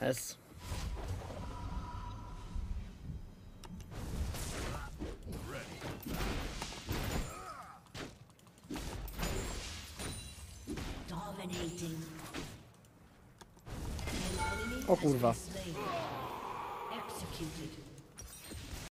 S. Dominating. O kurwa. Executed.